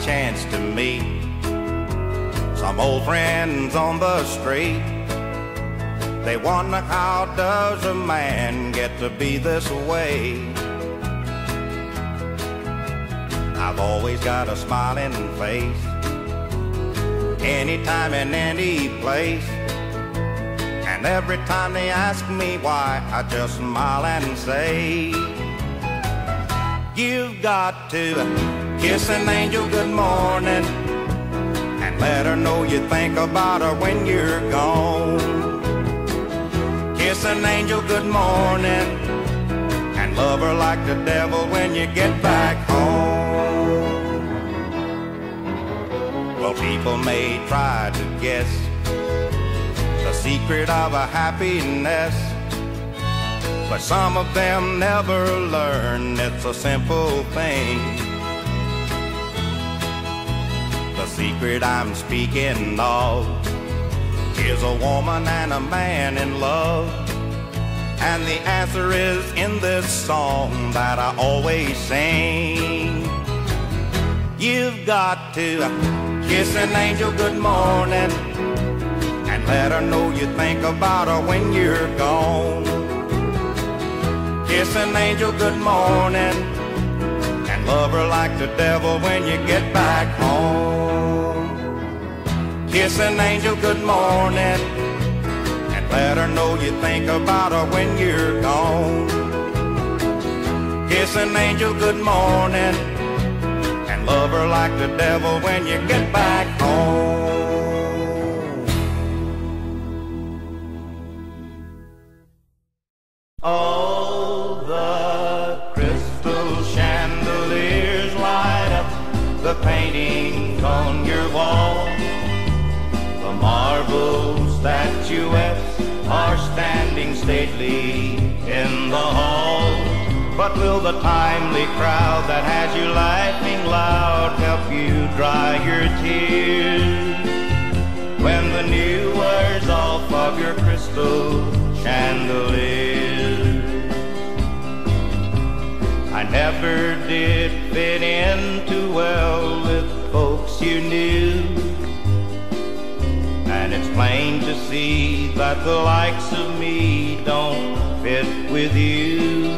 chance to meet some old friends on the street. They wonder how does a man get to be this way? I've always got a smiling face anytime in any place. And every time they ask me why, I just smile and say, You've got to kiss an angel good morning and let her know you think about her when you're gone. Kiss an angel good morning and love her like the devil when you get back home. Well, people may try to guess the secret of a happiness. But some of them never learn it's a simple thing. The secret I'm speaking of is a woman and a man in love. And the answer is in this song that I always sing. You've got to kiss an angel good morning and let her know you think about her when you're gone. Kiss an angel good morning and love her like the devil when you get back home. Kiss an angel good morning and let her know you think about her when you're gone. Kiss an angel good morning and love her like the devil when you get back home. All the crystal chandeliers light up the paintings stately in the hall. But will the timely crowd that has you laughing loud help you dry your tears? When the new wears off of your crystal chandelier. I never did fit in too well with folks you knew. Plain to see that the likes of me don't fit with you.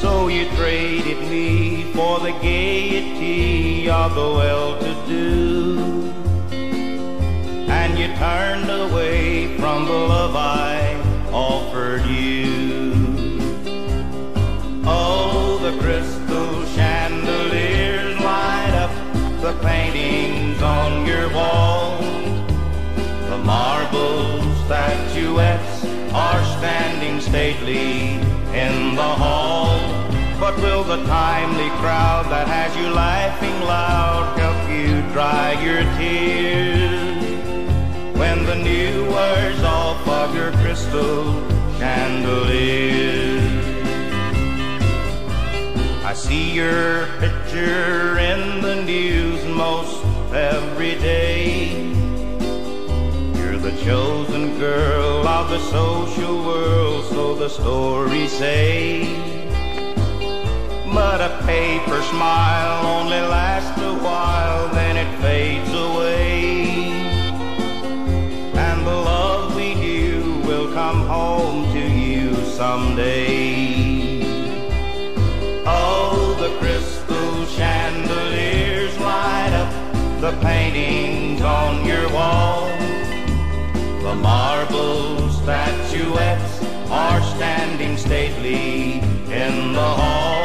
So you traded me for the gaiety of the well-to-do. And you turned away from the love I offered you. Stately in the hall. But will the timely crowd that has you laughing loud help you dry your tears? When the new wears off of your crystal chandelier. I see your picture in the news most every day. Chosen girl of the social world, so the stories say. But a paper smile only lasts a while, then it fades away. And the love we knew will come home to you someday. Oh, the crystal chandeliers light up the paintings on your wall. Marble statuettes are standing stately in the hall.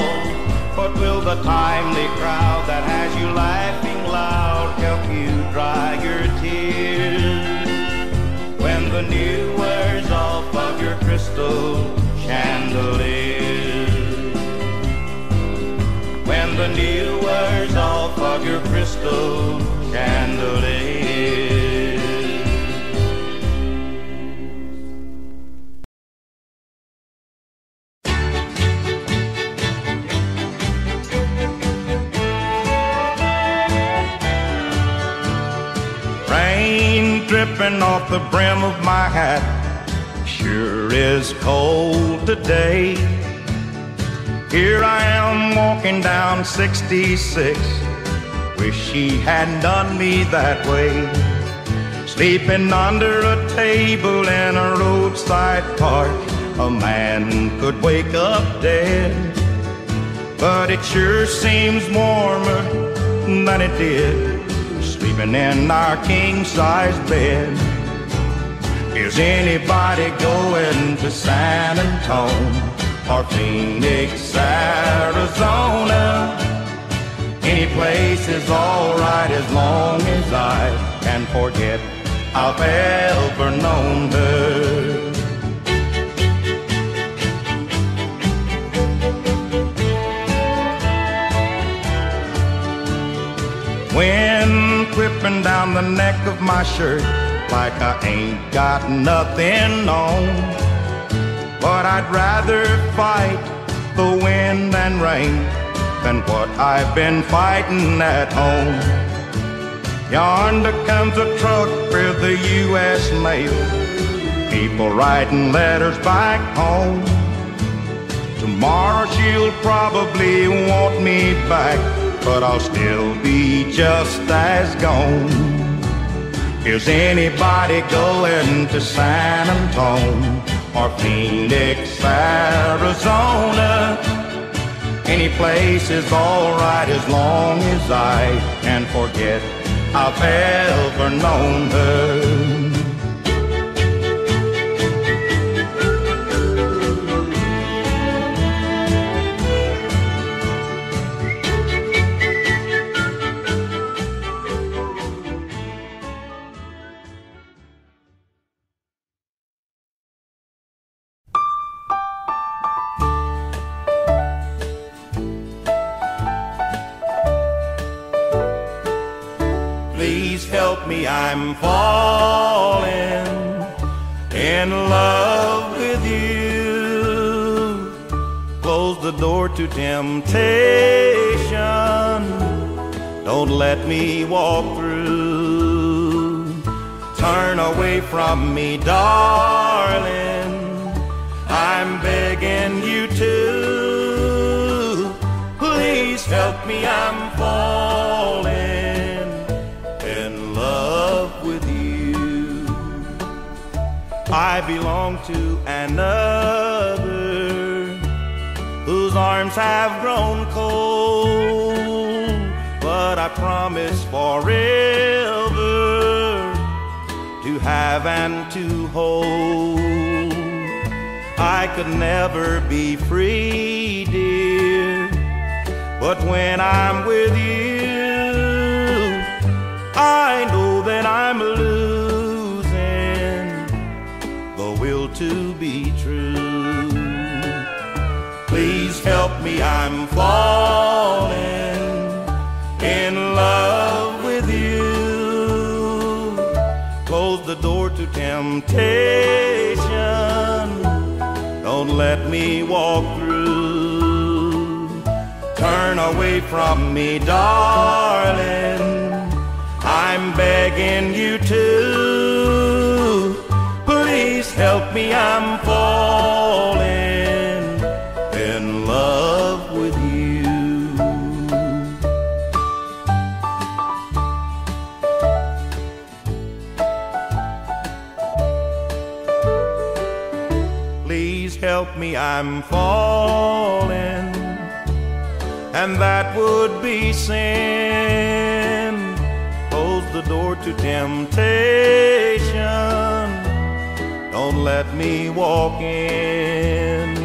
But will the timely crowd that has you laughing loud help you dry your tears? When the new wears off of your crystal chandelier. When the new wears off of your crystal chandelier. Dripping off the brim of my hat sure is cold today. Here I am walking down 66 Wish she hadn't done me that way. Sleeping under a table in a roadside park, a man could wake up dead. But it sure seems warmer than it did, sleeping in our king size bed. Is anybody going to San Antonio or Phoenix, Arizona? Any place is alright as long as I can forget I've ever known her. Wind whipping down the neck of my shirt like I ain't got nothing on. But I'd rather fight the wind and rain than what I've been fighting at home. Yonder comes a truck with the U.S. mail. People writing letters back home. Tomorrow she'll probably want me back, but I'll still be just as gone. Is anybody going to San Antonio or Phoenix, Arizona? Any place is alright as long as I can forget I've ever known her. Help me, I'm falling in love with you. Close the door to temptation. Don't let me walk through. Turn away from me, darling. I'm begging you to. Please help me, I'm I belong to another whose arms have grown cold, but I promise forever to have and to hold. I could never be free, dear, but when I'm with you, I know that I'm losing to be true. Please help me, I'm falling in love with you. Close the door to temptation. Don't let me walk through. Turn away from me, darling. I'm begging you help me, I'm falling in love with you. Please help me, I'm falling, and that would be sin. Close the door to temptation. Don't let me walk in,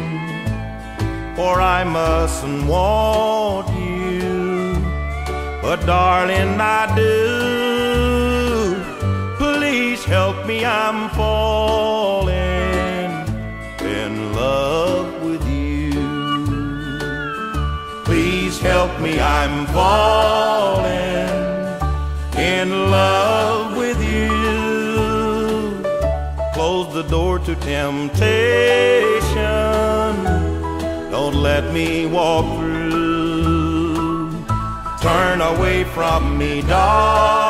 for I mustn't want you. But darling, I do. Please help me, I'm falling in love with you. Please help me, I'm falling in love door to temptation. Don't let me walk through. Turn away from me, darling.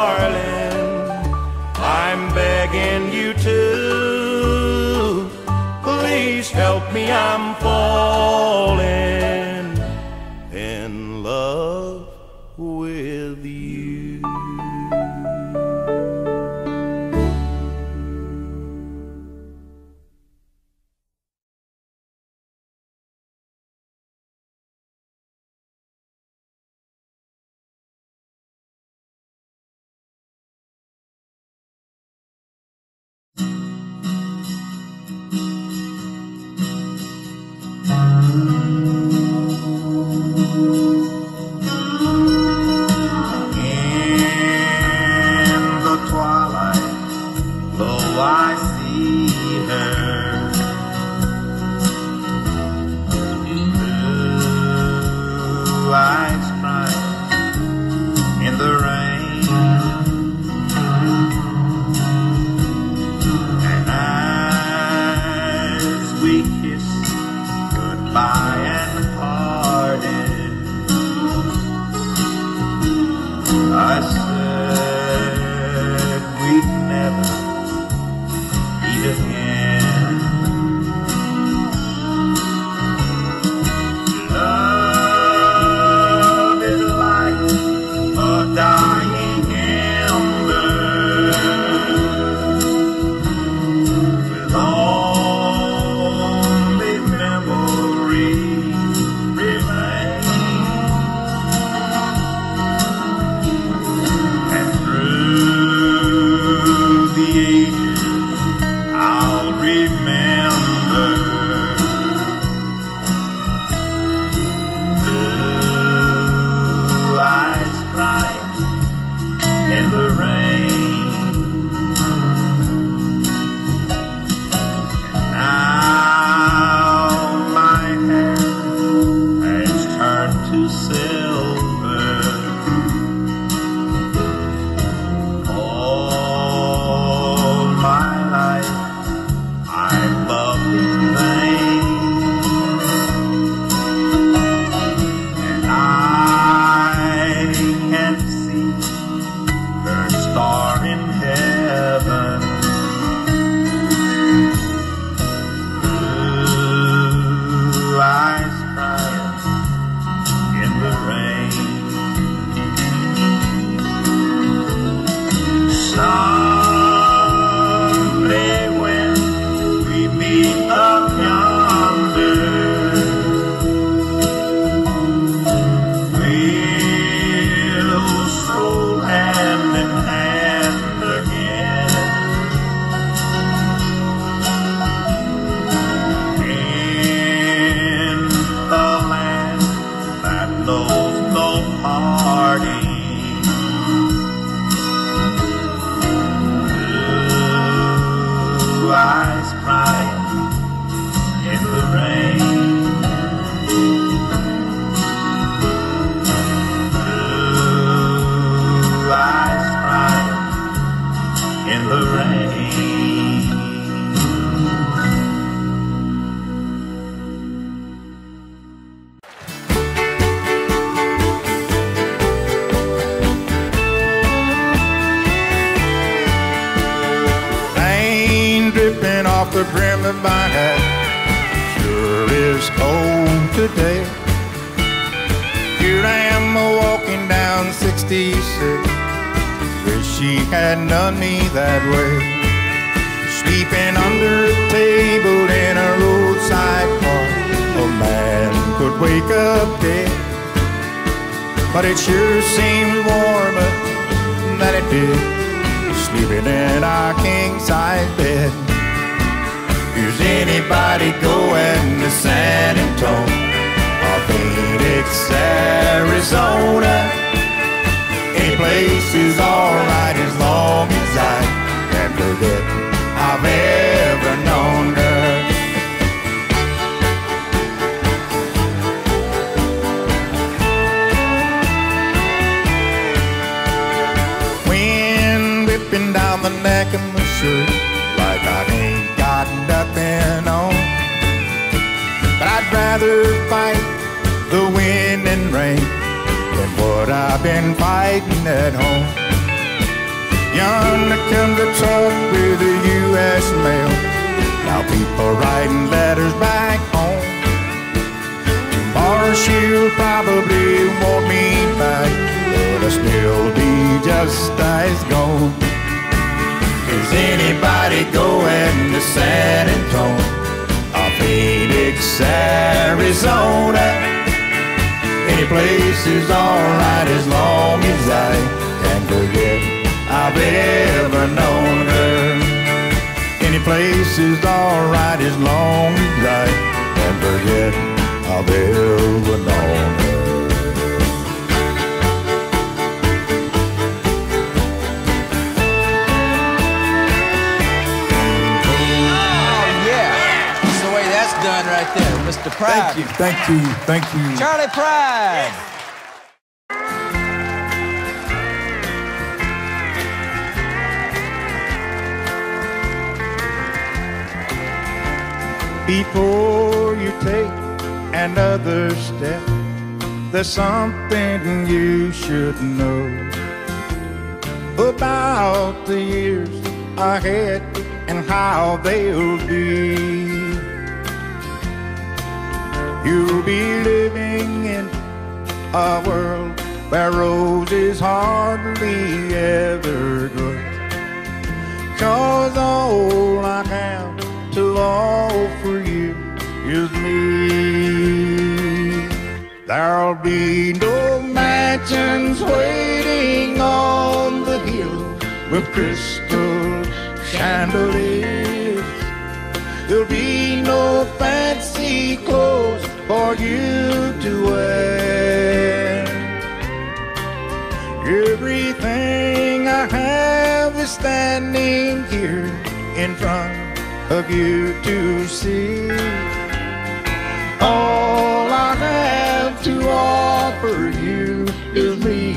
Sleeping under a table in a roadside park. A man could wake up dead. But it sure seems warmer than it did sleeping in our king size bed. Is anybody going to San Antonio or Phoenix, Arizona? Any place is alright as long as I can forget I've ever known her. Wind whipping down the neck of my shirt like I ain't got nothing on. But I'd rather fight the wind and rain than what I've been fighting at home. Yonder comes a truck people writing letters back home. Tomorrow she'll probably want me back, but I'll still be just as gone. Is anybody going to San Antonio or Phoenix, Arizona? Any place is alright as long as I can forget I've ever known her. Any place is alright as long as I can forget I've ever known her. Oh, yeah. That's the way that's done right there, Mr. Pride. Thank you, thank you, thank you. Charley Pride. Before you take another step. There's something you should know about the years ahead and how they'll be. You'll be living in a world where roses hardly ever grow. Cause all I have to offer is me. There'll be no mansions waiting on the hill with crystal chandeliers. There'll be no fancy clothes for you to wear. Everything I have is standing here in front of you to see. All I have to offer you is me.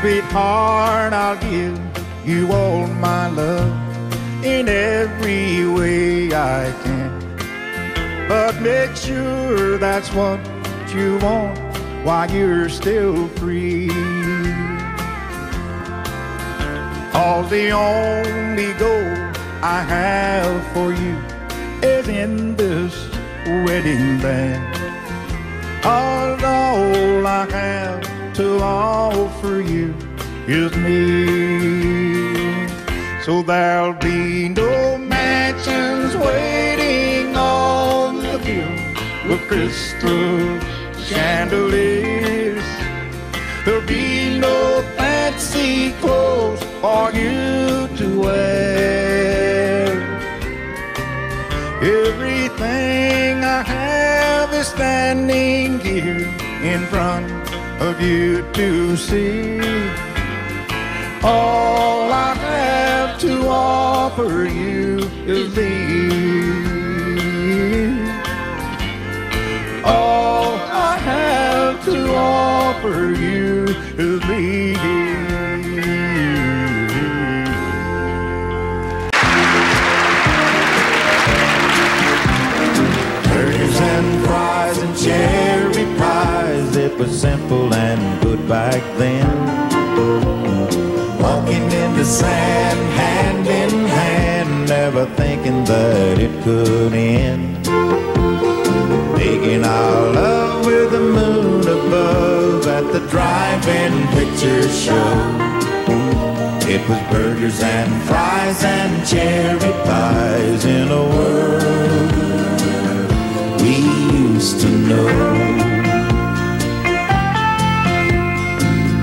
Sweetheart, I'll give you all my love in every way I can. But make sure that's what you want while you're still free. All the only goal I have for you is in this wedding band. All, all I have to offer you is me. So there'll be no mansions waiting on the hill with crystal chandeliers. There'll be no fancy clothes for you to wear. Everything I have is standing here in front of you to see. All I have to offer you is thee. To offer you is me. Burgers and fries and cherry pies, it was simple and good back then. Walking in the sand, hand in hand, never thinking that it could end. Making our love drive-in picture show. It was burgers and fries and cherry pies in a world we used to know.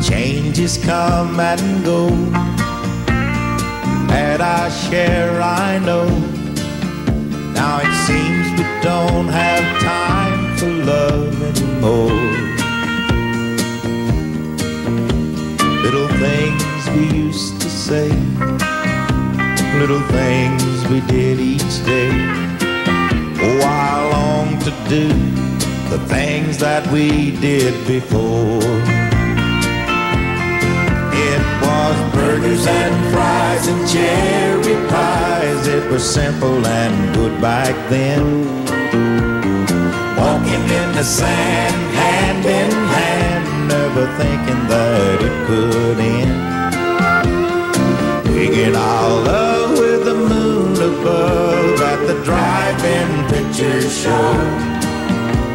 Changes come and go, and our share I know. Now it seems we don't have time for love anymore. Little things we used to say, little things we did each day. Oh, I long to do the things that we did before. It was burgers and fries and cherry pies. It was simple and good back then. Walking in the sand, hand in hand, never thinking that it could end. Making our love with the moon above at the drive-in picture show.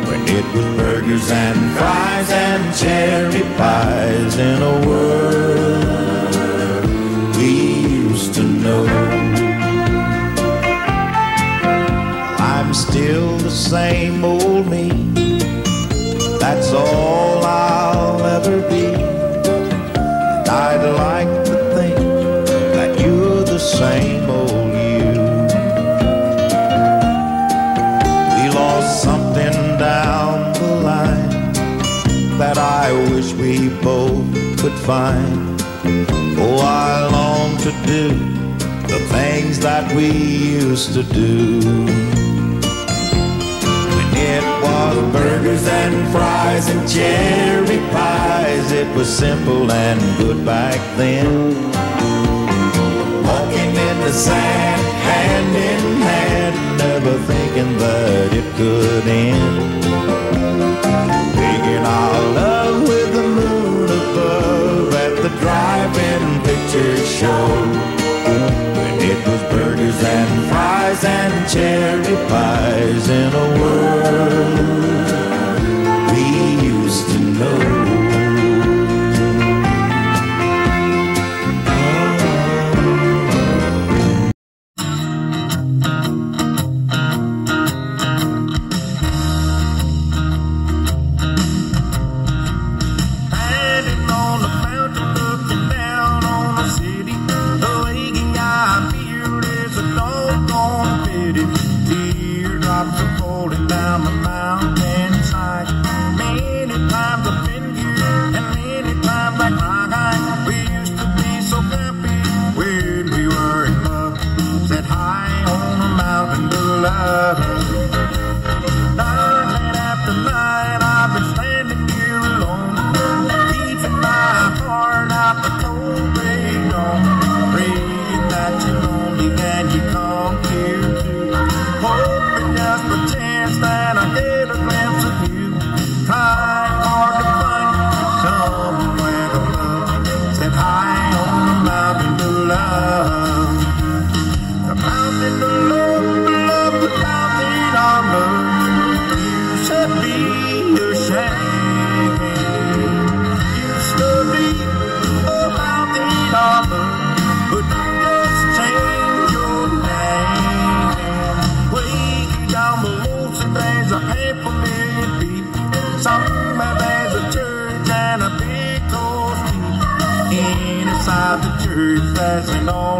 When it was burgers and fries and cherry pies in a world we used to know. I'm still the same old me. That's all I'll never be. And I'd like to think that you're the same old you. We lost something down the line that I wish we both could find. Oh, I long to do the things that we used to do it was burgers and fries and cherry pie it was simple and good back then. Walking in the sand, hand in hand, never thinking that it could end. Making our love with the moon above at the drive-in picture show. When it was burgers and fries and cherry pies in a world we used to know. I'm holding down the mountain. as an old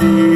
day.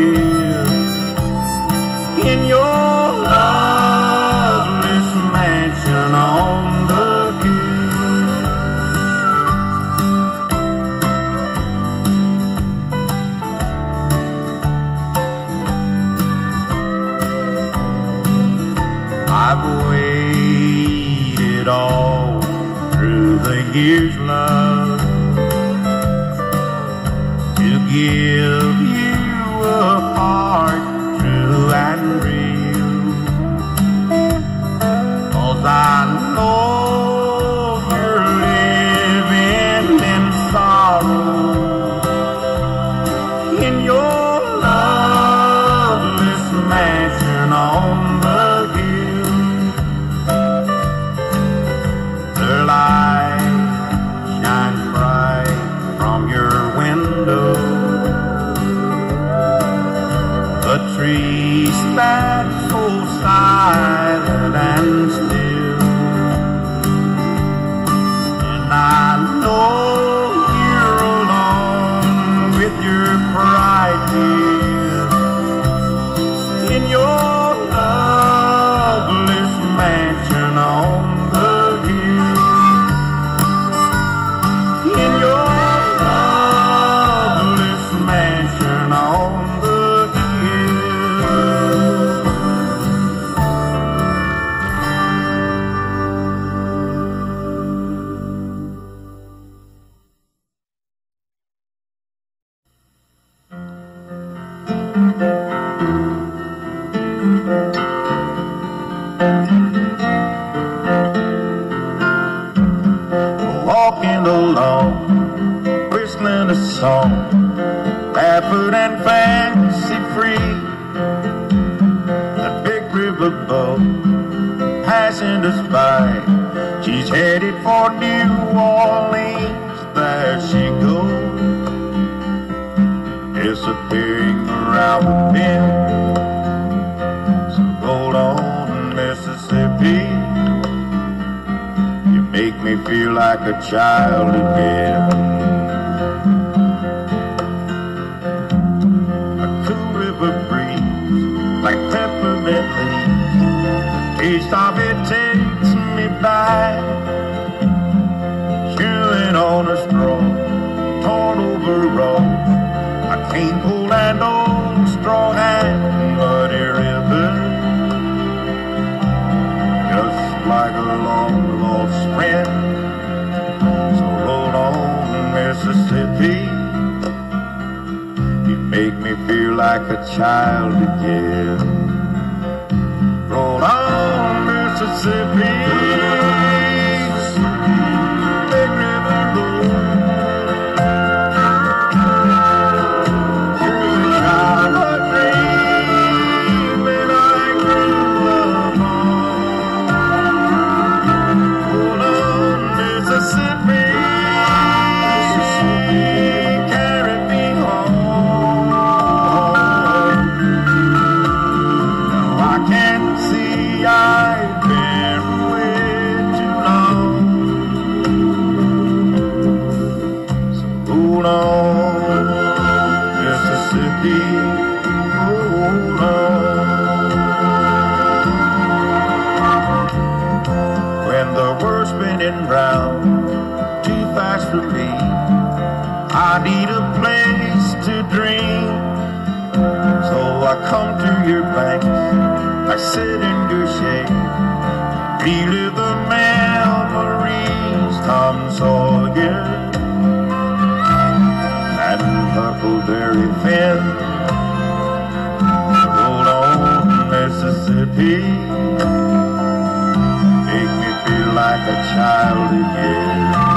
Walking alone, whistling a song, barefoot and fancy free. The big river boat passing us by. She's headed for New Orleans. There she goes, disappearing around the bend. me feel like a child again. A cool river breeze, like peppermint leaves. Taste of it takes me back. Chewing on a straw, torn over road. I can't hold and a child again. Roll on, Mississippi. chin and Huckleberry Finn. Rolled on Mississippi, make me feel like a child again.